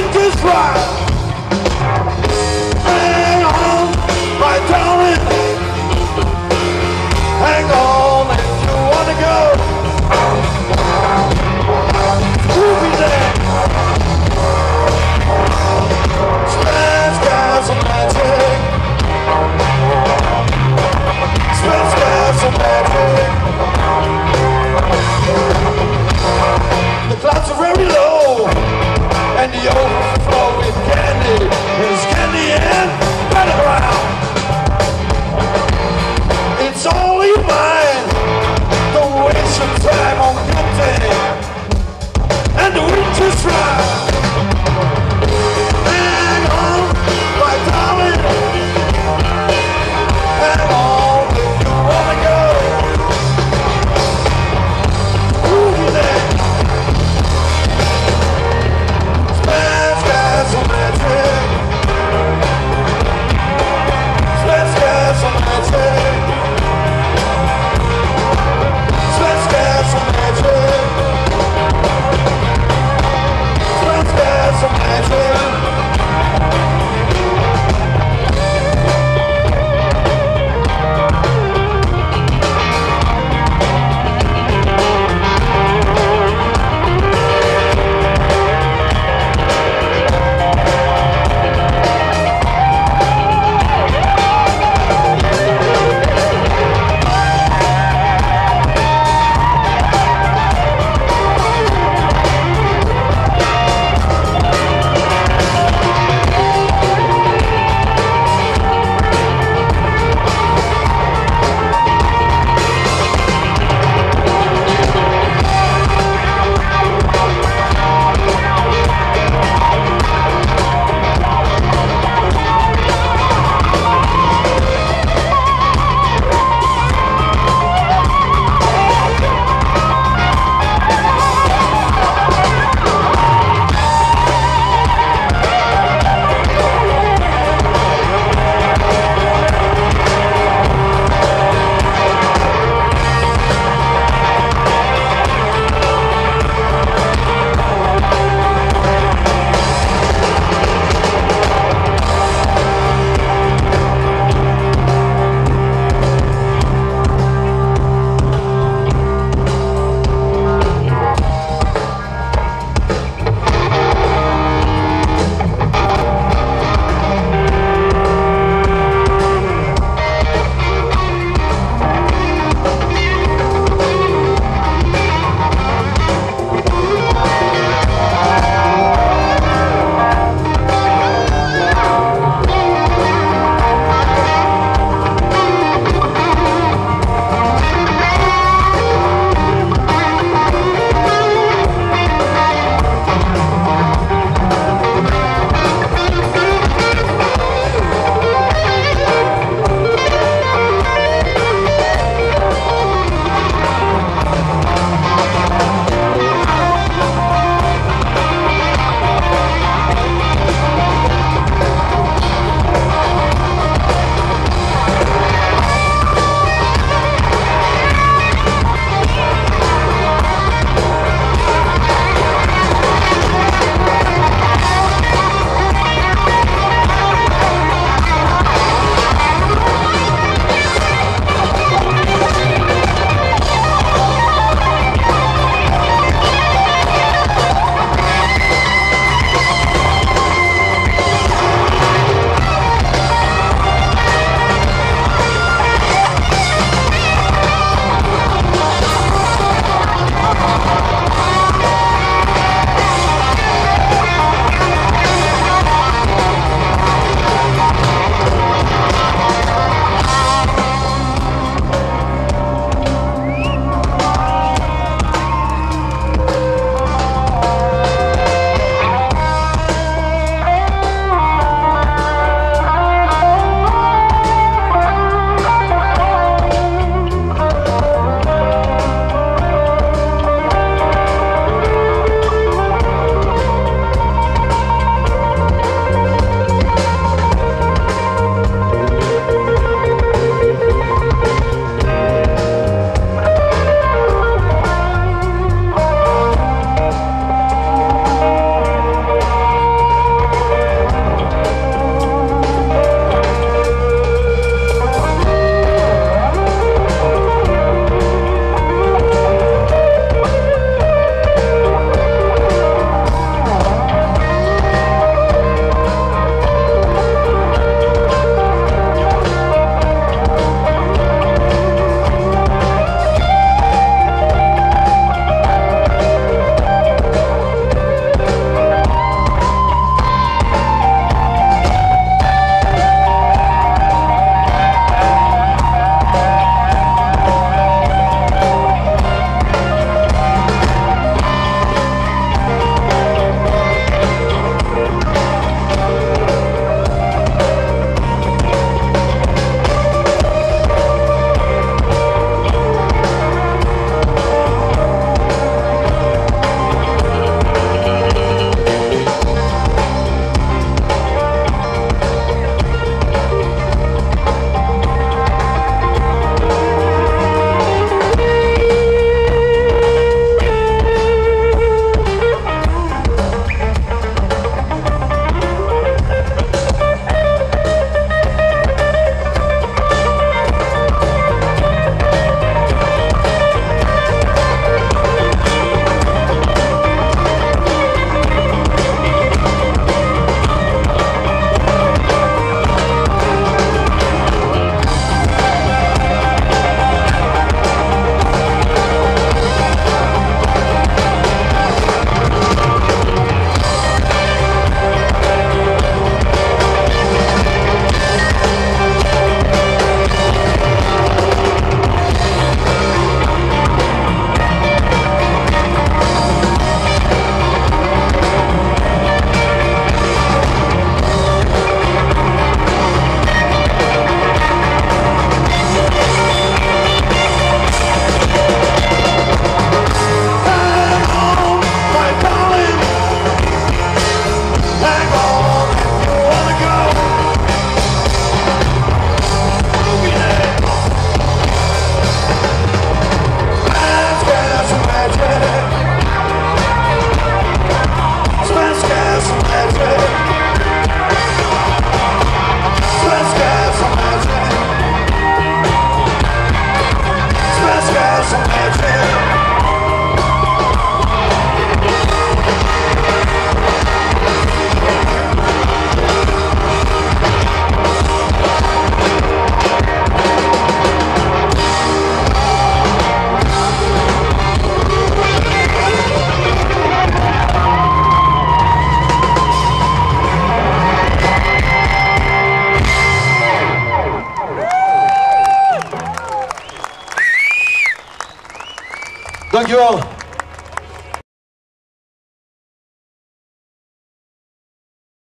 This is. yo.